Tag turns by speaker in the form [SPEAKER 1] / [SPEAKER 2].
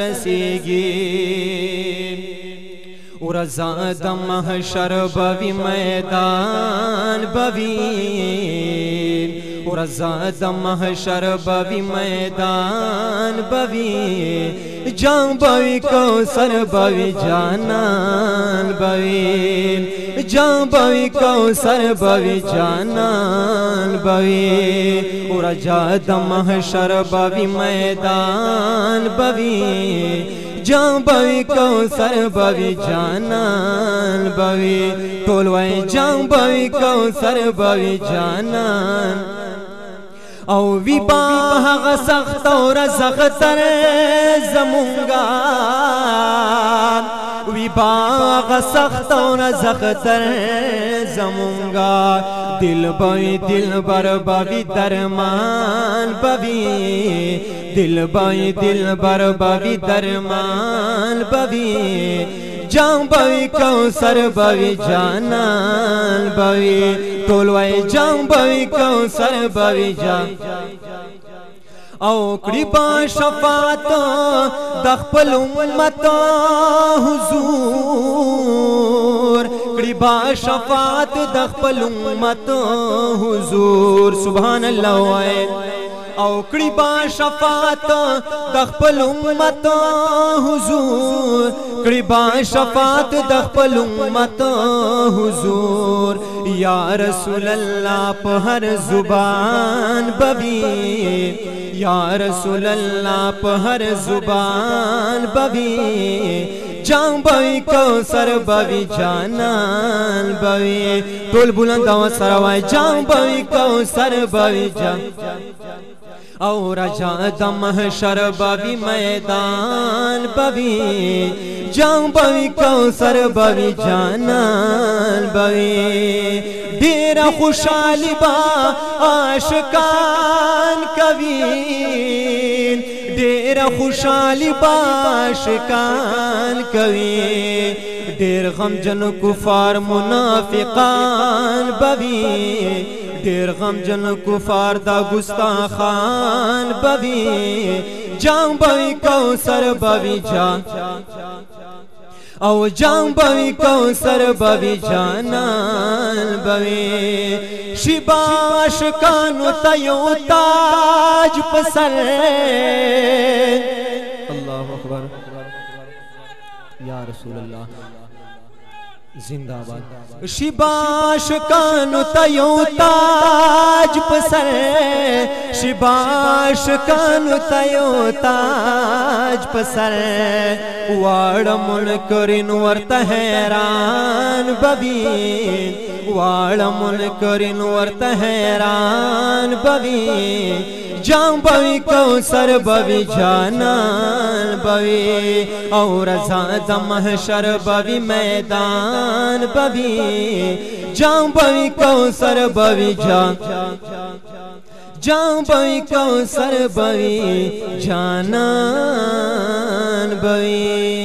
[SPEAKER 1] رسی گی دم شرب بوی میدان بوی رزا دم حشر بوی میدان بوی جان بوی کو سر بوی جانان بوی جان بوی کو سر بوی جانان بوی رجا د محشر بوی میدان بوی جان بوی کو سر بوی جانان بوی ٹولوئی جان بوی کو سر بوی جانان۔ او وی با هغه سخت او رزختر زمونگا وی با هغه سخت او رزختر زمونگا دل بوی دل بر بوی درمان بوی. دل بای دل بر بوی درمان بوی. جان بوی کو سر بوی جانان بوی. ټولوي جان بوی کو سر بوی جان او کړي با شفاعت د خپل امت حضور. کړي با شفاعت د خپل امت حضور. سبحان الله وای. او کړي با شفاعت د خپل امت حضور. کړي با شفاعت د خپل امت حضور. یا رسول الله په زبان بوي یا رسول الله په زبان بوي جان بوي کو سر بوي جانان بوي ټول بلند او سره وای جان بوي کو سر بوي جان۔ او رجا د محشر بوي میدان بوي جان بوي کو سر بوي جانان بوي ډیر خوشالي با عاشقان کوي ډیر خوشالي با عاشقان کوي ډیر غم جن کفار منافقان بوي ډیر غم جن کفار دا ګستاخان بوي جام بوي کو سر بوي جان او جام بوی کو سر بوي جانان بوي شبا عشقانو تیو تاج پسر اللہ اکبر. یا رسول اللہ. زندہ باد۔ شباش کانو تیو تاج پسر۔ شباش کانو تیو تاج پسر۔ واڑ من کرن ورت حیران ببی واڑ من کرن ورت حیران ببی جان بوی کو سر بوی جانان بوی اور رضا محشر بوی میدان بوی جان بوی کو سر بوی جان جان بوی کو سر بوی جانان بوی